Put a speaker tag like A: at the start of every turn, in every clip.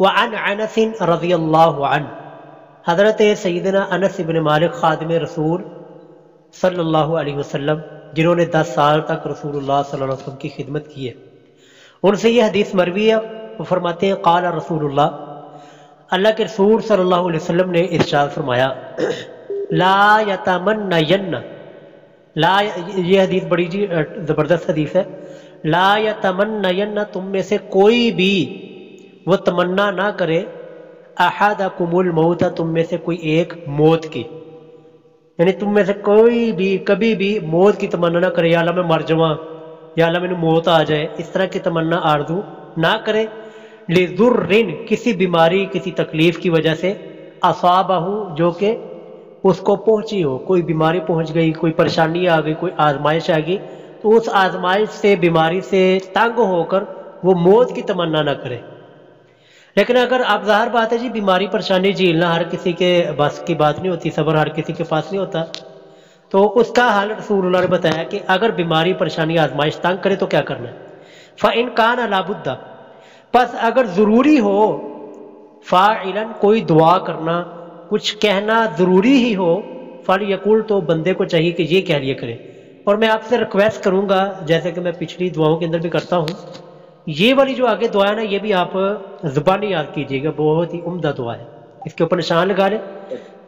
A: व अन अनसिन रज़ी अल्लाह हज़रत सईदना अनस इबन मालिक ख़ादम रसूल सल्लल्लाहु अलैहि वसल्लम जिन्होंने दस साल तक रसूलुल्लाह सल्लल्लाहु अलैहि वसल्लम की खिदमत की है उनसे ये हदीस मरवी है वो फरमाते हैं काल रसूलुल्लाह अल्लाह के रसूल सल्लल्लाहु अलैहि वसल्लम ने इरशाद फरमाया ला यतमन्नयन्न ला ये हदीस बड़ी जी ज़बरदस्त हदीस है ला यतमन्नयन्न तुम में से कोई भी वो तमन्ना ना करे अहद कुमुल मौत तुम में से कोई एक मौत की। यानी तुम में से कोई भी, कभी भी मौत की तमन्ना ना करे, या अल्लाह मैं मर जावा या अल्लाह मैंने मौत आ जाए, इस तरह की तमन्ना आरज़ू ना करे। लिजुर्रिन, किसी बीमारी, किसी तकलीफ़ की वजह से असाबाहू, जो कि उसको पहुँची हो, कोई बीमारी पहुँच गई, कोई परेशानी आ गई, कोई आजमाइश आ गई तो उस आजमाइश से, बीमारी से तंग होकर वो मौत की तमन्ना ना करे। लेकिन अगर आप, ज़ाहिर बात है जी, बीमारी परेशानी झीलना हर किसी के बस की बात नहीं होती, सबर हर किसी के पास नहीं होता। तो उसका हाल रसूल ने बताया कि अगर बीमारी परेशानी आजमाइश तंग करे तो क्या करना है? फ़ा इनकान अलाबुद्दा बस अगर ज़रूरी हो, फ़ाइलन कोई दुआ करना, कुछ कहना ज़रूरी ही हो, फल यकुल तो बंदे को चाहिए कि ये कह लिया करे। और मैं आपसे रिक्वेस्ट करूँगा, जैसे कि मैं पिछली दुआओं के अंदर भी करता हूँ ये वाली जो आगे दुआ है ना, ये भी आप, ज़ुबानी याद कीजिएगा, बहुत ही उम्दा दुआ है। इसके ऊपर निशान लगा लें।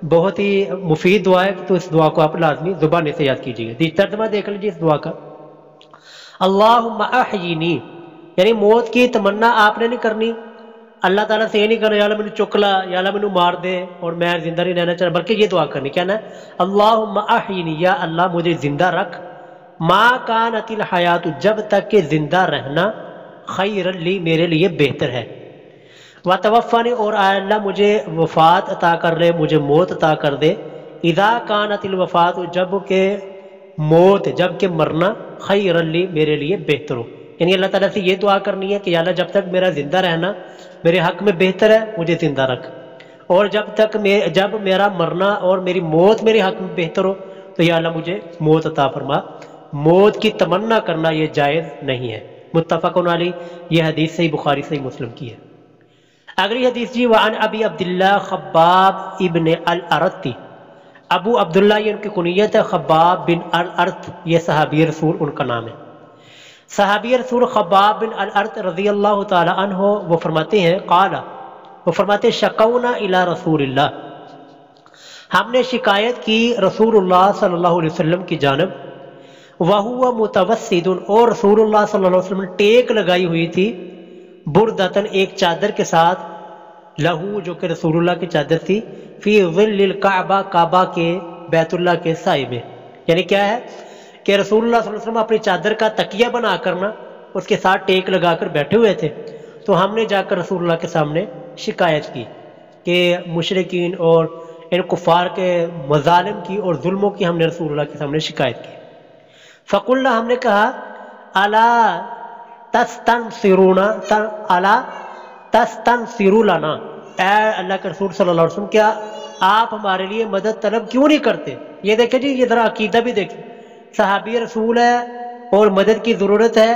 A: बहुत ही मुफीद दुआ है तो इस दुआ को आप लाजमी ज़ुबानी से याद कीजिएगा। तर्जमा देख लीजिए इस दुआ का। अल्लाहनी यानी मौत की तमन्ना आपने नहीं करनी। अल्लाह ताला से ये नहीं करना यार मैंने चुक ला, या मैंने मार दे, और मैं ज़िंदा नहीं रहना चाह बल्कि ये दुआ करनी। क्या ना? अल्लाहनी या अल्लाह मुझे ज़िंदा रख। माँ का नतिल हयात, जब तक के ज़िंदा रहना खैर ली, मेरे लिए बेहतर है। व तवफ़ानी और अल्लाह मुझे वफ़ात अता कर ले, मुझे मौत अता कर दे। इदा कानतिल वफ़ात, जब के मौत, जब के मरना खैर ली, मेरे लिए बेहतर हो। यानी अल्लाह ताला से ये दुआ करनी है कि अल्लाह, जब तक मेरा ज़िंदा रहना, मेरे हक में बेहतर है, मुझे ज़िंदा रख। और जब तक मे, जब मेरा मरना और मेरी मौत मेरे हक में बेहतर हो तो या अल्लाह मुझे मौत अता फरमा। मौत की तमन्ना करना ये जायज़ नहीं है। मुतफ़ वाली यह हदीस सही बुखारी, सही मुस्लिम की है। अगली हदीस जी वान अबी अब्दुल्ला खब्बाब इबन अल अरती अबू अब्दुल्ला ये उनकी कुनीत है, खब्बाब बिन अल अर्थ ये सहाबी रसूल, उनका नाम है। सहाबी रसूल खब्बाब बिन अल अर्थ रज़ी अल्लाह तन हो वो फरमाते हैं, काला, वो फरमाते शकौना इला रसूल हमने शिकायत की रसूलुल्लाह सल्लल्लाहु अलैहि वसल्लम की जानब वहुआ मुतवसिदुन और रसूलुल्लाह वसल्लम ने टेक लगाई हुई थी बुरदतन एक चादर के साथ, लहू जो कि रसूलुल्लाह की चादर थी, फ़ी विल काबा काबा के बैतुल्ला के साय में। यानी क्या है? कि रसूलुल्लाह सल्लल्लाहु अलैहि वसल्लम अपनी चादर का तकिया बना कर ना, उसके साथ टेक लगाकर बैठे हुए थे। तो हमने जाकर रसूलुल्लाह के सामने शिकायत की कि मुशरकिन और इन कुफ़ार के मजालिम की और जुल्मों की हमने रसूलुल्लाह के सामने शिकायत की। फ़कुल्ला हमने कहा, अला तस्तन सिरूना अला तस्तन सिरुलाना अल्लाह के रसूल सल्लल्लाहु अलैहि वसल्लम, क्या आप हमारे लिए मदद तलब क्यों नहीं करते? ये देखे जी, ये ज़रा अकीदा भी देखें सहाबी रसूल है और मदद की ज़रूरत है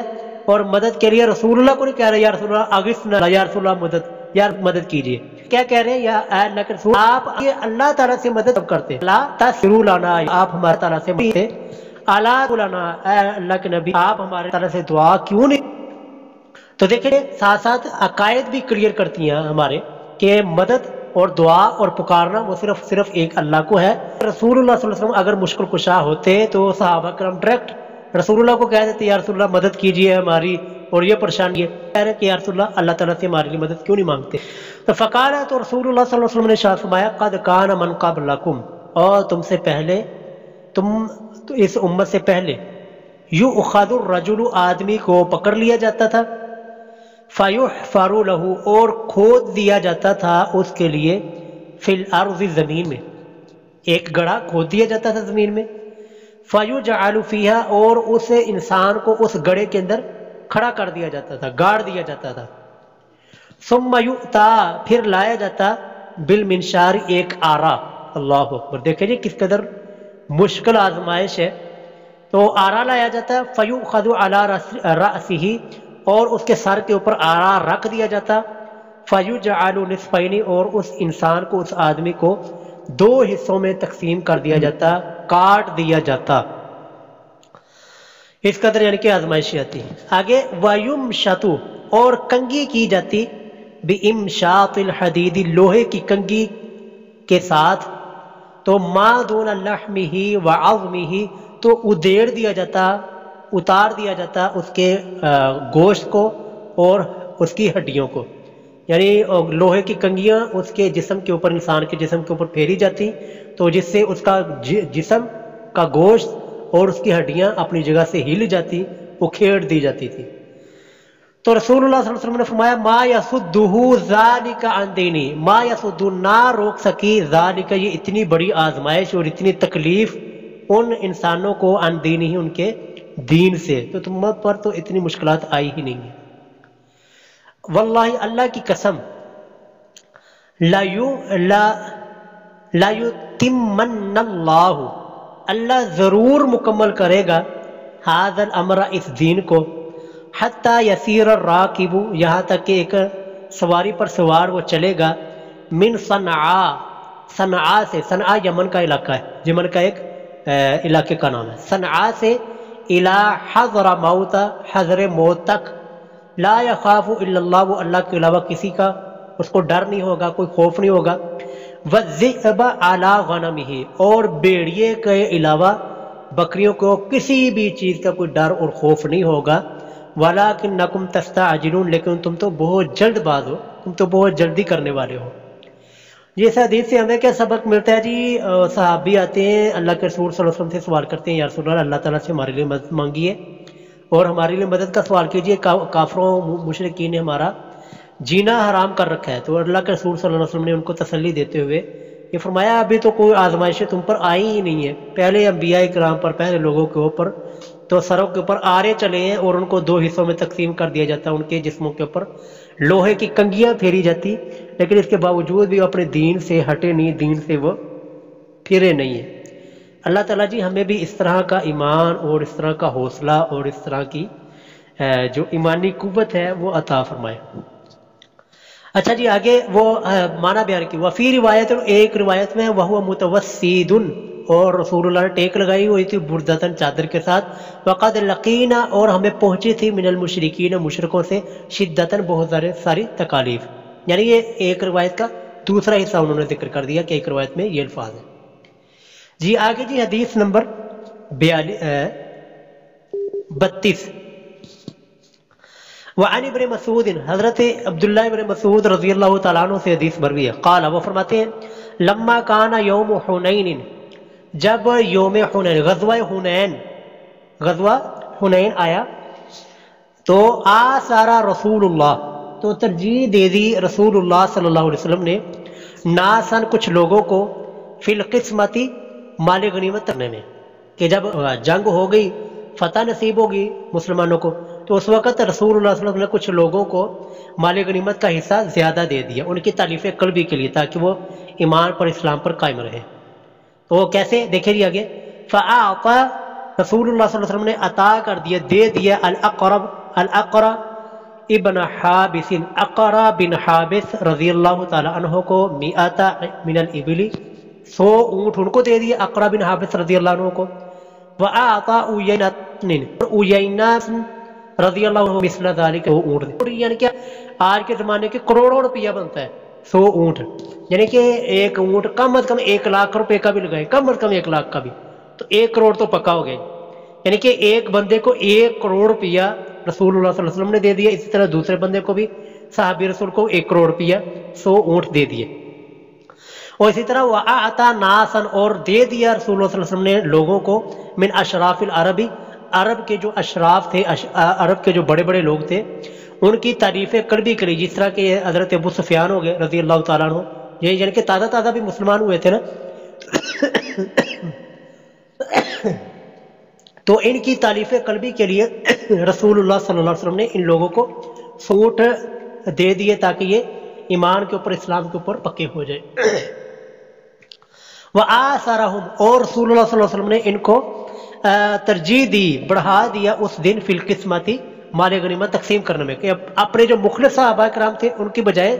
A: और मदद के लिए रसूलुल्लाह को नहीं कह रहे यार रसूल आगिफ या रसूल मदद यार मदद कीजिए। क्या कह रहे हैं? या अल्लाह रसूल, आप ये अल्लाह ताला से मदद करते। लाना आप हमारे ताला से के नबी, आप हमारे तरह से दुआ क्यों नहीं? तो देखिए साथ साथ अकायद भी क्लियर करती हैं हमारे कि मदद और दुआ और पुकारना वो सिर्फ़ सिर्फ़ एक अल्लाह को है। रसूलुल्लाह वसल्लम अगर मुश्किल कुशा होते तो सहाबा करम डायरेक्ट रसूलुल्लाह को कह देते यार रसूलुल्लाह, मदद कीजिए हमारी और ये परेशानी है। कह रहे कि यार रसूलुल्लाह, अल्लाह ताला से हमारे लिए मदद क्यों नहीं मांगते? तो फ़कार है तो वसल्लम ने शाह फरमाया, कद कान मन कबलकुम। और तुमसे पहले तुम तो इस उम्मत से पहले यू उखादुर रजुल आदमी को पकड़ लिया जाता था। फ़ारू लहू और खोद दिया जाता था उसके लिए फिल अर्ज़ ज़मीन में। एक गड़ा खोद दिया जाता था ज़मीन में। फ़ायु जालूफ़िया और उस इंसान को उस गड़े के अंदर खड़ा कर दिया जाता था, गाड़ दिया जाता था। सुमयुता फिर लाया जाता बिल मिनशार, एक आरा। अल्लाह अकबर। देखे जी, किस कदर मुश्किल आजमाइश है। तो आरा लाया जाता है फ़यू खदु अला और उसके सर के ऊपर आरा रख दिया जाता। फ़युज आलुनफ़ैनी और उस इंसान को, उस आदमी को दो हिस्सों में तकसीम कर दिया जाता, काट दिया जाता। इस कदर यानी कि आजमाइशी आती। आगे वायुम शतु और कंगी की जाती। बी इम शातिल हदीदी, लोहे की कंगी के साथ तो मादून लहमी ही व आजमी ही तो उदेड़ दिया जाता, उतार दिया जाता उसके गोश्त को और उसकी हड्डियों को। यानी लोहे की कंगियाँ उसके जिसम के ऊपर, इंसान के जिसम के ऊपर फेरी जाती तो जिससे उसका जिसम का गोश्त और उसकी हड्डियाँ अपनी जगह से हिल जाती, उखेड़ दी जाती थी। तो वसल्लम ने फरमाया, मा यसुद्दुहु ज़ालिका अन दीनी। मा यसुद्दु, ना रोक सकी ज़ालिका। ये इतनी बड़ी आजमाइश और इतनी तकलीफ़ उन इंसानों को अन दीनी ही उनके दीन से। तो तुम पर तो इतनी मुश्किल आई ही नहीं है। वल्लाहि अल्लाह की कसम लायु ला लायु तिमन्नल्लाहु अल्लाह ज़रूर मुकम्मल करेगा हाजल अमरा इस दीन को। हती यसीर राकिबू, यहाँ तक कि एक सवारी पर सवार वो चलेगा। मिन सना सना से सना यमन का इलाका है। यमन का एक इलाके का नाम है। सना से इला हजरा मऊता हजर मौत तक। ला या खाफ वो अल्लाह के अलावा किसी का उसको डर नहीं होगा, कोई खौफ नहीं होगा। वज़िबा आला गनम ही और बेड़िए के अलावा बकरियों को किसी भी चीज़ का कोई डर और खौफ नहीं होगा। वाला कि नकुम तस्ता अजनून लेकिन तुम तो बहुत जल्दबाज हो तुम तो बहुत जल्दी करने वाले हो। इस हदीस से हमें क्या सबक मिलता है जी? सहाबी आते हैं अल्लाह के रसूल वसल्लम से सवाल करते हैं यार अल्लाह ताला से हमारे लिए मदद मांगिए और हमारे लिए मदद का सवाल कीजिए का, काफरों मुशरकिन ने हमारा जीना हराम कर रखा है। तो अल्लाह के रसूल सल्लल्लाहु अलैहि वसल्लम ने उनको तसल्ली देते हुए ये फरमाया अभी तो कोई आजमाइशें तुम पर आई ही नहीं है। पहले अम्बिया कराम पर पहले लोगों के ऊपर तो सरों के ऊपर आरे चले हैं और उनको दो हिस्सों में तकसीम कर दिया जाता है, उनके जिस्मों के ऊपर। लोहे की कंगियाँ फेरी जाती, लेकिन इसके बावजूद भी अपने दीन से हटे नहीं, दीन से वो फिरे नहीं है। अल्लाह ताला जी, हमें भी इस तरह का ईमान और इस तरह का हौसला और इस तरह की जो ईमानी कुत है, वो अता फरमाए। अच्छा जी, आगे वो माना बयान की, वफ़ी रिवायत, एक रिवायत में वह मुतवसीदुन और रसूल टेक लगाई हुई थी बुरदतन चादर के साथ। वक़द लकीना, और हमें पहुँची थी मिनल मुशरकिन, मुशरकों से शिद्दतन बहुत सारे, सारी तकालीफ। यानी ये एक रिवायत का दूसरा हिस्सा उन्होंने ज़िक्र कर दिया कि एक रिवायत में ये अल्फाज है। जी, आगे जी हदीस नंबर बत्तीस। वानी बन मसूद, हज़रत अब्दुल्ला बन मसूद रज़ी अल्लाह तु से हदीस मरवी है। काला, वो फरमाते हैं, लम्मा काना योम हुनैन जब योम हुनैन, गजवा हुनैन गजवा हुनैन आया तो आ सारा रसूलुल्लाह तो तरजीह दे दी रसूलुल्लाह सल्लल्लाहु अलैहि वसल्लम ने नासन कुछ लोगों को फिल किस्मती माल गनीमत करने में, कि जब जंग हो गई, फतह नसीब होगी मुसलमानों को तो उस वक़्त रसूल ने कुछ लोगों को माल गनीमत का हिस्सा ज़्यादा दे दिया, उनकी तारीफ़ कलबी के लिए, ताकि वो ईमान पर इस्लाम पर कायम रहे। तो कैसे? देखे जी आगे। फ़ाता रसूल वसल्लम ने अता कर दिया, दे दिया अलअरब अलअरा इबन हाबिसिन अकरा बिन हाबिस रज़ी अल्लाह तहों को मियाता मिनल इबली, सौ ऊँट उनको दे दिया अकरा बिन हाबिस रज़ी अल्लाह को। वह आता उयना रज़ी अल्लाह मिसला ऊँट यानी क्या, आज के ज़माने के करोड़ों रुपया बनता है। सौ ऊँट। यानी कि एक ऊँट कम अज कम एक लाख रुपए का भी लगाए, कम अज कम एक लाख का भी। तो एक करोड़ तो पक्का हो गया यानी कि एक बंदे को एक करोड़ रुपया रसूल वसल्लम ने दे दिया, इसी तरह दूसरे बंदे को भी, साहबी रसूल को एक करोड़ रुपया सौ ऊँट दे दिए। और इसी तरह वह आता नासन और दे दिया रसूल वसल्लम ने लोगों को मिन अशराफिल अरबी। अरब के जो अशराफ थे अरब के जो बड़े बड़े लोग थे उनकी तारीफ़ें कर भी करी, जिस तरह के हज़रत अबू सुफियान हो गए रज़ी अल्लाह तु ये यानी कि ताज़ा ताज़ा भी मुसलमान हुए थे ना। तो इनकी तारीफ़ कलबी के लिए रसूलुल्लाह सल्लल्लाहु अलैहि वसल्लम ने इन लोगों को सूट दे दिए ताकि ये ईमान के ऊपर, इस्लाम के ऊपर पक्के हो जाए। वह आ सारा और रसूलुल्लाह सल्लल्लाहु अलैहि वसल्लम ने इनको तरजीह दी, बढ़ा दिया उस दिन फिल किस्मती माल गनीमत तकसीम करने में कि अपने जो मुखल साहबा कराम थे, उनकी बजाय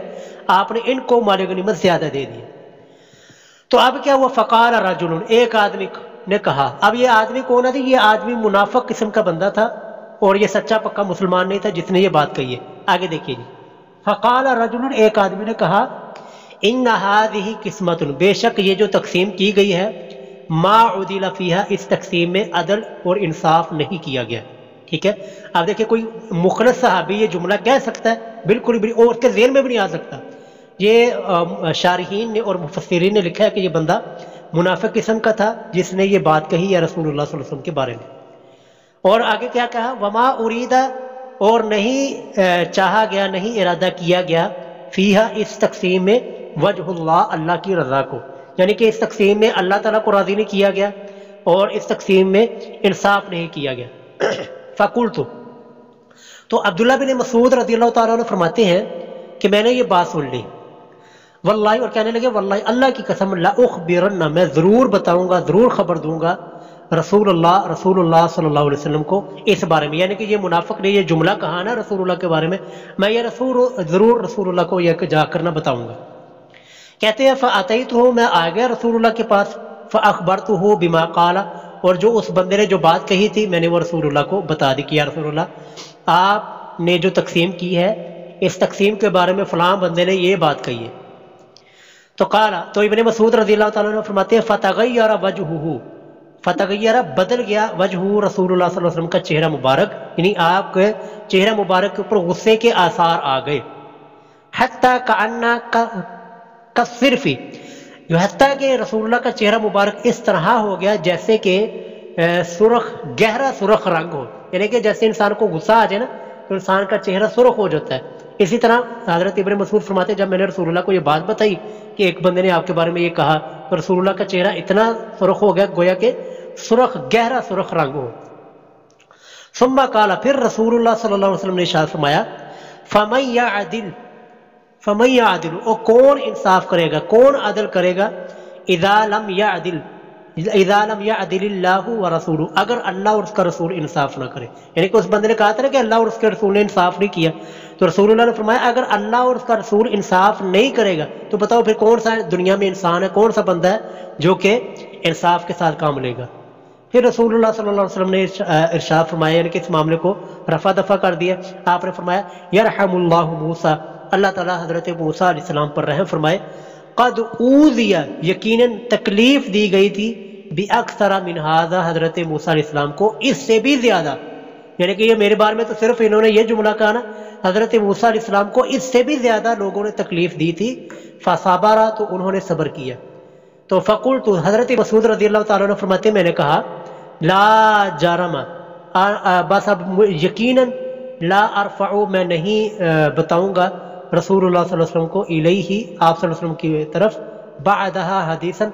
A: आपने इनको माल गनीमत ज़्यादा दे दी तो अब क्या हुआ? फ़कार राजुल एक आदमी ने कहा, अब ये आदमी कौन है? ये आदमी मुनाफक किस्म का बंदा था और ये सच्चा पक्का मुसलमान नहीं था जिसने ये बात कही है। आगे देखिए जी। फ़काल रजुल एक आदमी ने कहा इन नहाज ही किस्मत बेशक ये जो तकसीम की गई है माउदिला फ़िया इस तकसीम में अदल और इंसाफ नहीं किया गया। ठीक है? अब देखिए, कोई मुखलस साहबी ये जुमला कह सकता है, बिल्कुल भी, और उसके जेल में भी नहीं आ सकता। ये शारहीन ने और मुफसरीन ने लिखा है कि ये बंदा मुनाफिक किस्म का था, जिसने ये बात कही या रसूल वसल्लम के बारे में। और आगे क्या कहा? वमा उरीदा, और नहीं चाहा गया, नहीं इरादा किया गया, फ़ीहा इस तकसीम में वजहुल्ला अल्लाह की रज़ा को। यानी कि इस तकसीम में अल्लाह ताला को राज़ी नहीं किया गया, और इस तकसीम में इंसाफ नहीं किया गया। फ़कुल तो तो अब्दुल्ला बिन मसूद रदी अल्लाह फरमाते हैं कि मैंने ये बात सुन ली। वल्लाही, और कहने लगे, वल्लाही, अल्लाह की कसम उख बिरन्ना मैं ज़रूर बताऊँगा, ज़रूर खबर दूँगा रसूल अल्लाह रसूल अल्लाह सल्लल्लाहु अलैहि वसल्लम को इस बारे में। यानी कि ये मुनाफिक ने ये जुमला कहा ना रसूल के बारे में। मैं ये रसूल, ज़रूर रसूल को यह जाकर ना बताऊँगा। कहते हैं फ़ातई तो मैं आ गया रसूल के पास, फ़ अखबर तो हूँ बिमा काला। और जो उस बंदे ने जो बात कही थी, मैंने वो रसूल को बता दी कि, या रसूल आपने जो तकसीम की है, इस तकसीम के बारे में फ़लाम बंदे ने ये बात कही है। तो काला तो इबन मसूद रज़ी अल्लाह फरमाते हैं फ़तगैर वजह फ़तगैर बदल गया, वजह रसूल वसल्लम का चेहरा मुबारक। यानी आपके चेहरा मुबारक के ऊपर गुस्से के आसार आ गए। हत्ता का अन्ना का सिर्फ़। ही जो हत्या के रसूलुल्लाह का चेहरा मुबारक इस तरह हो गया जैसे कि सुरख, गहरा सुरख रंग हो। यानी कि जैसे इंसान को गुस्सा आ जाए ना तो इंसान का चेहरा सुरख हो जाता है। इसी तरह हज़रत इब्राहिम मसूद फरमाते जब मैंने रसूलुल्लाह को ये बात बताई कि एक बंदे ने आपके बारे में ये कहा तो रसूलुल्लाह का चेहरा इतना सुरख हो गया, गोया के सुरख, गहरा सुरख रंग हो। सुम्मा काला, फिर अलैहि वसल्लम ने शाह फरमाया फमैया अदिल फमैया आदिल और कौन इंसाफ करेगा कौन अदल करेगा इदालम या अदिल इदालम या अदिल्लाहु व रसूल अगर अल्लाह और उसका रसूल इंसाफ ना करे यानी कि उस बंदे ने कहा था ना कि अल्लाह और उसके रसूल ने इंसाफ नहीं किया तो रसूल ने फरमाया अगर अल्लाह और उसका रसूल इंसाफ नहीं करेगा तो बताओ फिर कौन सा दुनिया में इंसान है कौन सा बंदा है जो कि इंसाफ के साथ काम लेगा फिर रसूल सल्लल्लाहु अलैहि वसल्लम ने इरशाद फरमाया यानी कि इस मामले को रफा दफ़ा कर दिया आपने फरमाया यरहमुल्लाह मूसा अल्लाह ताला हज़रत मूसा पर रहम फरमाए, कद ऊजिया, यकीनन तकलीफ़ दी गई थी, बी अक्सरा मिनहाजा हज़रत मूसा इस्लाम को, इससे भी ज़्यादा। यानी कि ये मेरे बारे में तो सिर्फ़ इन्होंने ये जुमला कहा ना, हज़रत मूसा को इससे भी ज़्यादा लोगों ने तकलीफ़ दी थी। फसाबारा तो उन्होंने सब्र किया। तो फ़कुल तो हज़रत मसूद रज़ी अल्लाह फरमाते, मैंने कहा, ला जारमा बस अब यकीनन ला अरफ़ा मैं नहीं बताऊँगा रसूल वसल्लम को इलई ही आप की तरफ़ बादहा हदीसन,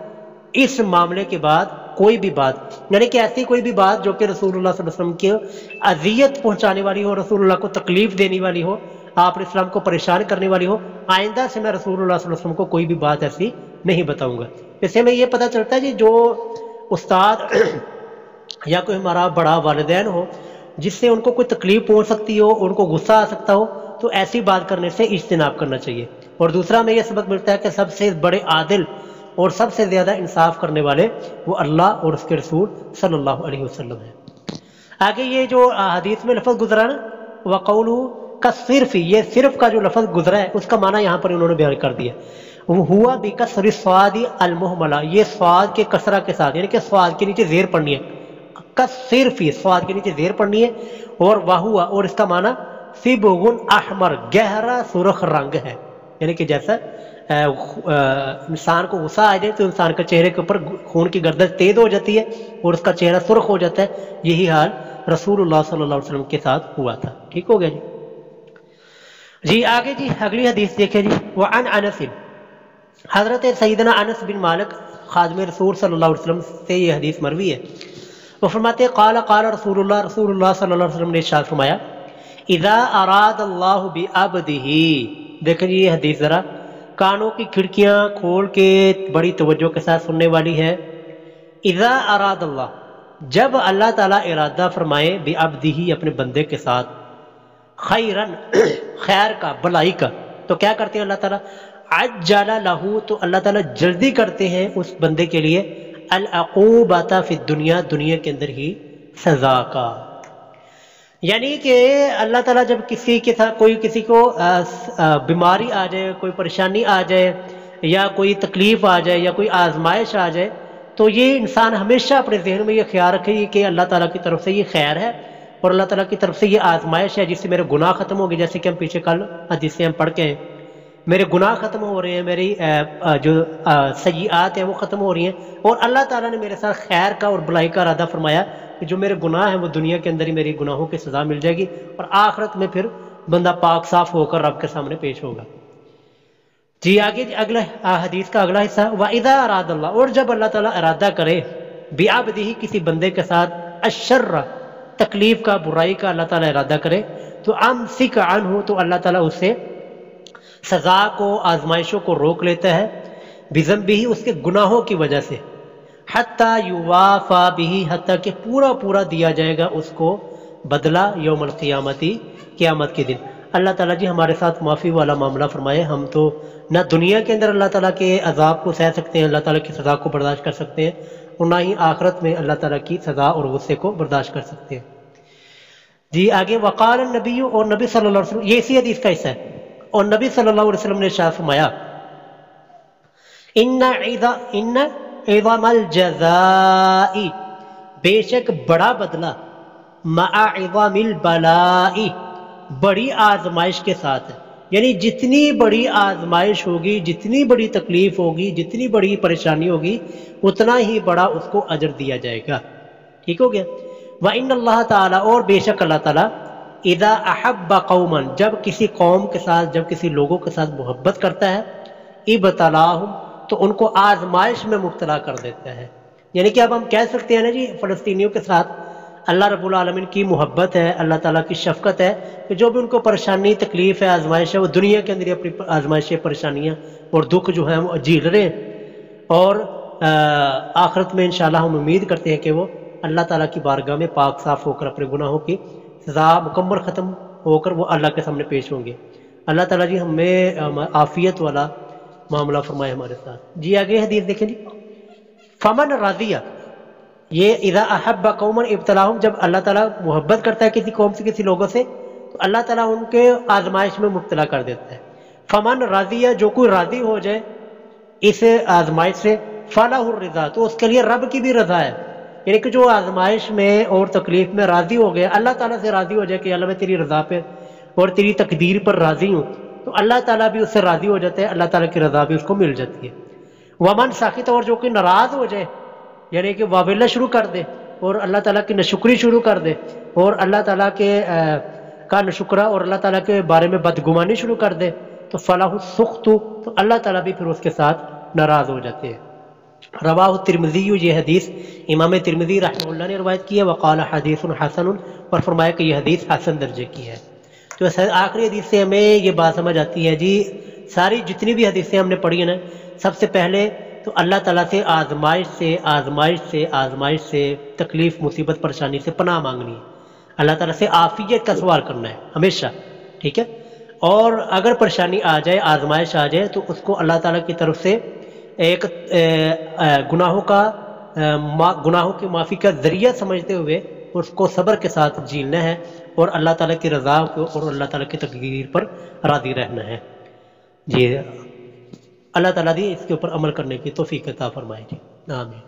A: इस मामले के बाद कोई भी बात, यानी कि ऐसी कोई भी बात जो कि रसूल वसल्लम की अजियत पहुँचाने वाली हो रसूल को तकलीफ़ देने वाली हो, आप इस्लाम को परेशान करने वाली हो, आइंदा से मैं रसूल वसल्लम को कोई भी बात ऐसी नहीं बताऊँगा। इससे हमें ये पता चलता है कि जो उस्ताद या कोई हमारा बड़ा वालदेन हो जिससे उनको कोई तकलीफ़ पहुँच सकती हो, उनको गुस्सा आ सकता हो तो ऐसी बात करने से इज्तनाब करना चाहिए। और दूसरा हमें यह सबक मिलता है कि सबसे बड़े आदिल और सबसे ज़्यादा इंसाफ करने वाले वो अल्लाह और उसके रसूल सल्लल्लाहु अलैहि वसल्लम है। आगे ये जो हदीस में लफज गुजरा ना वक़ौलू का सिर्फ़, ये सिर्फ़ का जो लफज गुजरा है, उसका माना यहाँ पर उन्होंने बयान कर दिया वो हुआ भी कसर स्वादी अलमोहमला, ये स्वाद के कसरा के साथ, यानी कि स्वाद के नीचे जेर पड़नी है। का सिर्फ़ ही स्वाद के नीचे जेर पड़नी है, और वाह हुआ और इसका माना सिबुन अहमर, गहरा सुरख रंग है। यानी कि जैसा इंसान को गुस्सा आ जाए तो इंसान के चेहरे के ऊपर खून की गर्दश तेज हो जाती है, और उसका चेहरा सुरख हो जाता है। यही हाल रसूलुल्लाह सल्लल्लाहु अलैहि वसल्लम के साथ हुआ था। ठीक हो गया जी? जी, आगे जी, अगली हदीस देखे जी। वह अन अनस हज़रत सईदना अनस बिन मालिक, खादम रसूल सल्लल्लाहु अलैहि वसल्लम से ये हदीस मरवी है। वो फरमाते काला काला रसूलुल्लाह रसूलुल्लाह सल्लल्लाहु अलैहि वसल्लम ने इरशाद फरमाया अराद अल्लाह बी अबदिही देखें ये हदीस ज़रा, कानों की खिड़कियाँ खोल के बड़ी तवज्जो के साथ सुनने वाली है। इज़ा अराद अल्लाह जब अल्लाह ताला इरादा फरमाए बी अबदिही अपने बंदे के साथ, खैरन, खैर का, भलाई का तो क्या करते हैं अल्लाह ताला? आज जाला लहू तो अल्लाह ताला जल्दी करते हैं उस बंदे के लिए अलअकूबाता फिर दुनिया दुनिया के अंदर ही सज़ा का। यानी कि अल्लाह ताला जब किसी के साथ, कोई किसी को बीमारी आ जाए, कोई परेशानी आ जाए, या कोई तकलीफ़ आ जाए, या कोई आजमाइश आ जाए तो ये इंसान हमेशा अपने जहन में ये ख्याल रखे कि अल्लाह ताला की तरफ़ से ये खैर है, और अल्लाह ताला की तरफ़ से ये आजमाइश है जिससे मेरे गुनाह ख़त्म हो गए, जैसे कि हम पीछे कल जिससे हम पढ़ के हैं। मेरे गुनाह ख़त्म हो रहे हैं, मेरी जो सयात हैं, वो ख़त्म हो रही हैं। और अल्लाह ताला ने मेरे साथ खैर का और भलाई का इरादा फरमाया कि जो मेरे गुनाह हैं, वो दुनिया के अंदर ही मेरी गुनाहों की सज़ा मिल जाएगी और आखिरत में फिर बंदा पाक साफ़ होकर रब के सामने पेश होगा। जी, आगे जी, अगला हदीस का अगला हिस्सा वाइदा अराद अल्लाह और जब अल्लाह ताला इरादा करे बियाबदी किसी बंदे के साथ अशर्र, तकलीफ़ का, बुराई का अल्लाह ताला इरादा करे तो आम सिक अन हो तो अल्लाह ताला उससे सज़ा को, आजमाइशों को रोक लेता है बिजम भी उसके गुनाहों की वजह से। हती युवाफा भी हती कि पूरा पूरा दिया जाएगा उसको बदला यौम क़ियामती, क़ियामत के दिन। अल्लाह ताला जी हमारे साथ माफ़ी वाला मामला फरमाए, हम तो ना दुनिया के अंदर अल्लाह ताला के अजाब को सह सकते हैं, अल्लाह ताला की सज़ा को बर्दाश्त कर सकते हैं, और ना ही आखरत में अल्लाह ताला की सज़ा और गुस्से को बर्दाश्त कर सकते हैं। जी आगे, वक़ाल नबी और नबी सल्लल्लाहु अलैहि वसल्लम, ये इसी हदीस का हिस्सा है। और नबी सल्लल्लाहु अलैहि वसल्लम ने शाह फरमाया, इन्ना इन्ना इवामल जजाई, बेशक बड़ा बदला मामिल बलाई बड़ी आजमाइश के साथ है। यानी जितनी बड़ी आजमाइश होगी, जितनी बड़ी तकलीफ़ होगी, जितनी बड़ी परेशानी होगी, उतना ही बड़ा उसको अजर दिया जाएगा। ठीक हो गया? व इन अल्लाह ताला, और बेशक अल्लाह ताला इदा अहब कौमन, जब किसी कौम के साथ, जब किसी लोगों के साथ मोहब्बत करता है, इबतलाहम तो उनको आजमाइश में मुबतला कर देता है। यानी कि अब हम कह सकते हैं ना जी, फ़लस्तीनियों के साथ अल्लाह रब्बुल आलमीन की मोहब्बत है, अल्लाह ताला की शफकत है, कि जो भी उनको परेशानी, तकलीफ़ है, आजमाइश है, वो दुनिया के अंदर ही अपनी आजमाइशें, परेशानियाँ और दुख जो है, वो झील रहे हैं। और आखिरत में इन हम उम्मीद करते हैं कि वो अल्लाह ताला की बारगाह में पाक साफ़ होकर अपने गुनाहों की सज़ा मुकम्मल ख़त्म होकर वो अल्लाह के सामने पेश होंगे। अल्लाह ताला जी हमें आफ़ियत वाला मामला फरमाए हमारे साथ। जी आगे हदीस देखें जी। फमन राजिया, ये इदा अहब कौमन इब्तलाहम, जब अल्लाह ताला मोहब्बत करता है किसी कौम से किसी लोगों से तो अल्लाह ताला उनके आजमाइश में मुबतला कर देता है। फमन राजिया, जो कोई राज़ी हो जाए, इस आजमाइश से फलाह रजा तो उसके लिए रब की भी रजा है। यानी कि जो आजमाइश में और तकलीफ़ में राज़ी हो गया, अल्लाह ताला से राज़ी हो जाए कि अल्लाह मैं तेरी रजा पे और तेरी तकदीर पर राज़ी हूँ तो अल्लाह ताला भी उससे राज़ी हो जाते हैं, अल्लाह ताला की रजा भी उसको मिल जाती है। वमन साकित और जो कि नाराज़ हो जाए, यानी कि वाबिल्ला शुरू कर दे और अल्लाह ताला की नशुक्री शुरू कर दे और अल्लाह ताला के का नशुक्रा और अल्लाह ताला के बारे में बदगुमानी शुरू कर दे तो फ़लाह सुख तो अल्लाह ताला भी फिर उसके साथ नाराज़ हो जाते हैं। रवाह तिरमजी, ये हदीस इमाम तिरमजी रहमल्ला ने रवायत की है, वक़ाल हदीस हसन और फरमाया कि यह हदीस हसन दर्जे की है। तो आखिरी हदीस से हमें ये बात समझ आती है, जी, सारी जितनी भी हदीसें हमने पढ़ी हैं ना, सबसे पहले तो अल्लाह ताला से आजमाइश से आजमाइश से आजमाइश से तकलीफ़, मुसीबत, परेशानी से पनाह मांगनी है। अल्लाह ताला से आफियत का सवाल करना है, हमेशा, ठीक है? और अगर परेशानी आ जाए, आजमाइश आ जाए तो उसको अल्लाह ताला की तरफ़ से एक गुनाहों का गुनाहों की माफ़ी का ज़रिया समझते हुए उसको सब्र के साथ जीना है और अल्लाह ताला की रज़ा को और अल्लाह ताला की तकदीर पर राज़ी रहना है। जी, अल्लाह ताला दी इसके ऊपर अमल करने की तोफ़ी कता फरमाए जी। आमीन।